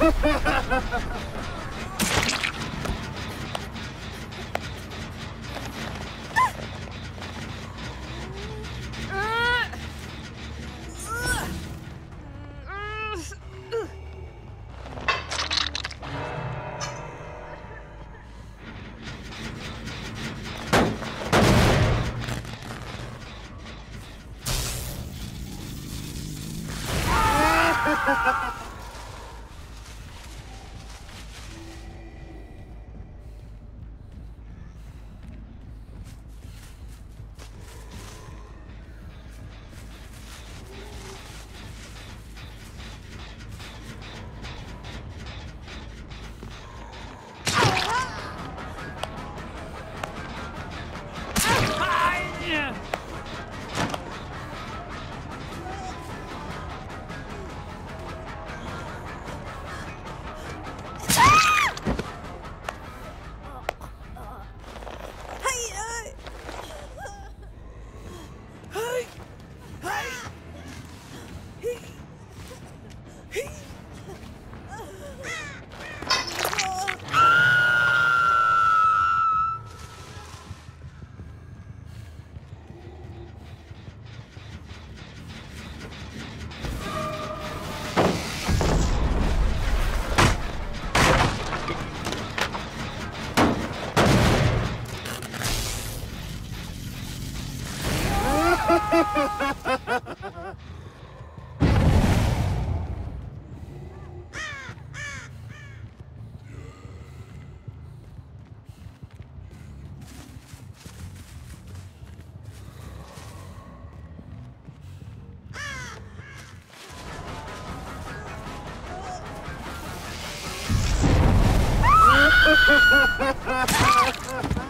Ha ha! Ha ha